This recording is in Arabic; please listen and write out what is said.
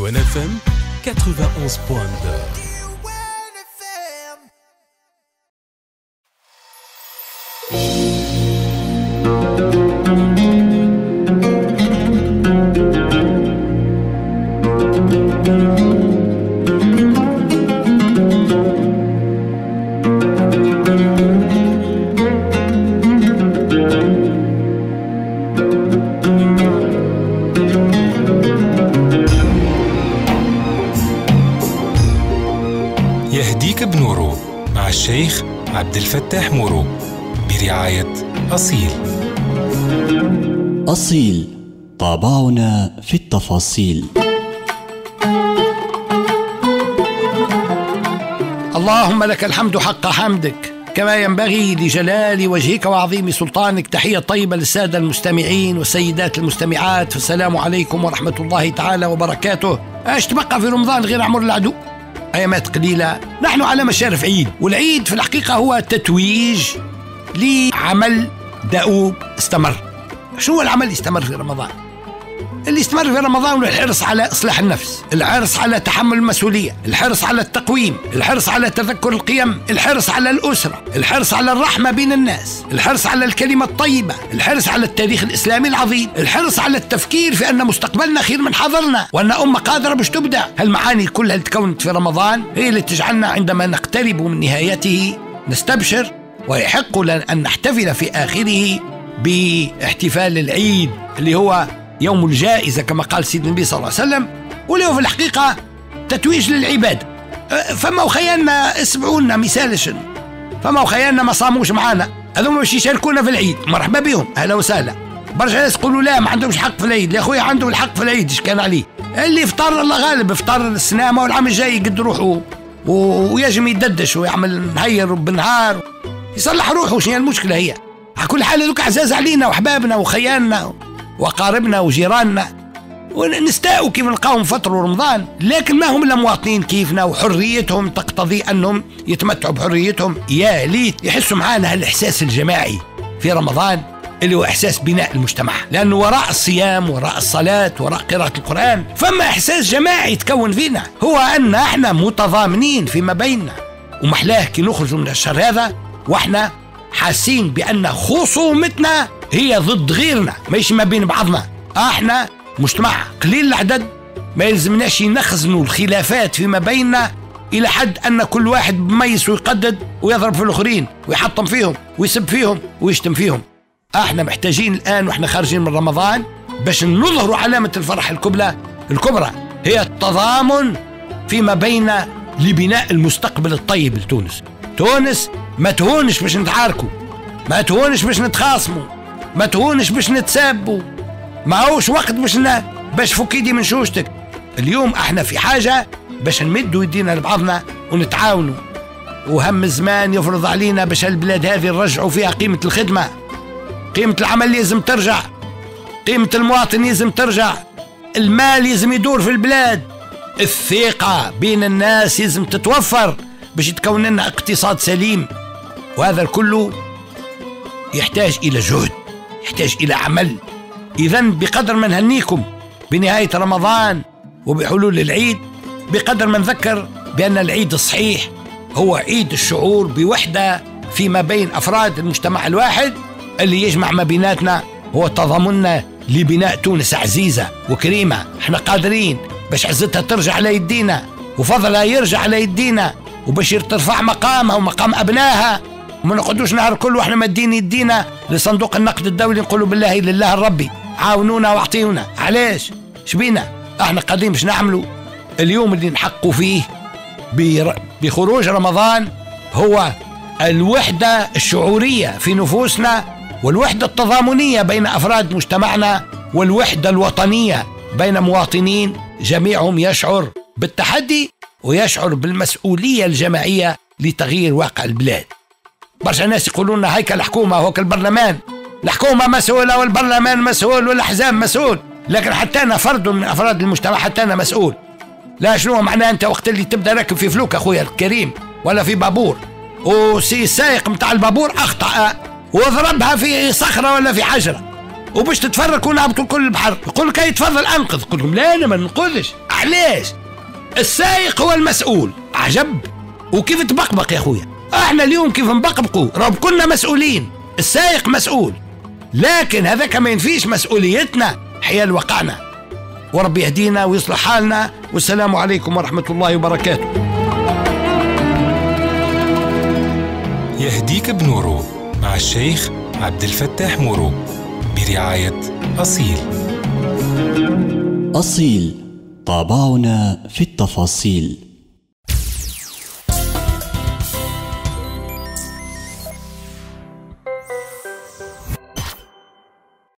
Radio NFM 91.2. يهديك بنوره مع الشيخ عبد الفتاح مورو برعاية أصيل. أصيل طابعنا في التفاصيل. اللهم لك الحمد حق حمدك كما ينبغي لجلال وجهك وعظيم سلطانك تحية طيبة للسادة المستمعين والسيدات المستمعات. فالسلام عليكم ورحمة الله تعالى وبركاته. إيش تبقى في رمضان غير عمر العدو؟ أيامات قليلة نحن على مشارف عيد والعيد في الحقيقة هو تتويج لعمل دؤوب استمر. شو هو العمل استمر في رمضان؟ اللي استمر في رمضان هو الحرص على إصلاح النفس الحرص على تحمل المسؤولية الحرص على التقويم الحرص على تذكر القيم الحرص على الأسرة الحرص على الرحمة بين الناس الحرص على الكلمة الطيبة الحرص على التاريخ الإسلامي العظيم الحرص على التفكير في أن مستقبلنا خير من حاضرنا وأن أمة قادرة باش تبدع هالمعاني كلها اللي تكونت في رمضان؟ هي اللي تجعلنا عندما نقترب من نهايته نستبشر ويحق لنا أن نحتفل في آخره باحتفال العيد اللي هو يوم الجائزة كما قال سيدنا النبي صلى الله عليه وسلم هو في الحقيقة تتويج للعبادة أه، فما وخيالنا اسمعونا مثال شنو فما وخيالنا ما صاموش معانا. هذوما باش يشاركونا في العيد. مرحبا بهم. أهلا وسهلا. برشا ناس يقولوا لا ما عندهمش حق في العيد. يا خويا عنده الحق في العيد. إيش كان عليه؟ اللي فطر الله غالب فطر السنامة والعام الجاي يقد روحه ويجم يددش ويعمل نهير بالنهار يصلح روحه شنو هي المشكلة هي؟ على كل حال هذوك عزاز علينا وحبابنا وخيالنا وأقاربنا وجيراننا. ونستاءوا كيف نلقاهم فطروا رمضان. لكن ما هم الا مواطنين كيفنا وحريتهم تقتضي أنهم يتمتعوا بحريتهم. يا ليت يحسوا معانا هالإحساس الجماعي في رمضان اللي هو إحساس بناء المجتمع. لأنه وراء الصيام وراء الصلاة وراء قراءة القرآن. فما إحساس جماعي يتكون فينا هو أن إحنا متضامنين فيما بيننا. ومحلاه كي نخرجوا من الشر هذا وإحنا حاسين بأن خصومتنا هي ضد غيرنا ماشي ما بين بعضنا. إحنا مجتمع قليل العدد ما يلزمناش نخزنوا الخلافات فيما بيننا إلى حد أن كل واحد بميس ويقدد ويضرب في الآخرين ويحطم فيهم ويسب فيهم ويشتم فيهم. إحنا محتاجين الآن وإحنا خارجين من رمضان باش نظهروا علامة الفرح الكبرى الكبرى هي التضامن فيما بين لبناء المستقبل الطيب لتونس. تونس ما تهونش باش نتعاركوا ما تهونش باش نتخاصموا. ما تهونش باش نتسابوا. ما هوش وقت باش. باش فك ايدي من شوشتك. اليوم إحنا في حاجة باش نمدوا يدينا لبعضنا ونتعاونوا. وهم الزمان يفرض علينا باش البلاد هذه نرجعوا فيها قيمة الخدمة. قيمة العمل لازم ترجع. قيمة المواطن لازم ترجع. المال لازم يدور في البلاد. الثقة بين الناس لازم تتوفر باش يتكون لنا اقتصاد سليم. وهذا الكل يحتاج إلى جهد يحتاج إلى عمل. إذا بقدر ما نهنيكم بنهاية رمضان وبحلول العيد بقدر ما نذكر بأن العيد الصحيح هو عيد الشعور بوحدة فيما بين أفراد المجتمع الواحد اللي يجمع ما بيناتنا هو تضامننا لبناء تونس عزيزة وكريمة. إحنا قادرين باش عزتها ترجع على يدينا وفضلها يرجع على يدينا وباش ترفع مقامها ومقام أبنائها. وما نقعدوش نهار كل وإحنا مادين يدينا لصندوق النقد الدولي نقولوا بالله لله الربي. عاونونا واعطيونا. علاش؟ شبينا إحنا قاعدين باش نعملوا اليوم اللي نحققوا فيه بخروج رمضان هو الوحدة الشعورية في نفوسنا والوحدة التضامنية بين أفراد مجتمعنا والوحدة الوطنية بين مواطنين جميعهم يشعر بالتحدي ويشعر بالمسؤولية الجماعية لتغيير واقع البلاد. برشا ناس يقولون لنا هيك الحكومة هوك البرلمان الحكومة مسؤولة والبرلمان مسؤول والأحزاب مسؤول. لكن حتى أنا فرد من أفراد المجتمع حتى أنا مسؤول. لا شنو معناه أنت وقت اللي تبدأ راكب في فلوك أخويا الكريم ولا في بابور؟ وسي السائق متاع البابور أخطأ وضربها في صخرة ولا في حجرة. وباش تتفرج كون هبطوا كل البحر. يقول لك تفضل أنقذ. قلت لهم لا أنا ما ننقذش. معليش السايق هو المسؤول. عجب. وكيف تبقبق يا أخويا؟ إحنا اليوم كيف نبقبقوا رب كنا مسؤولين. السايق مسؤول. لكن هذاك ما ينفيش مسؤوليتنا حيال وقعنا. ورب يهدينا ويصلح حالنا. والسلام عليكم ورحمة الله وبركاته. يهديك بنوره مع الشيخ عبد الفتاح مورو برعاية أصيل. أصيل طابعنا في التفاصيل.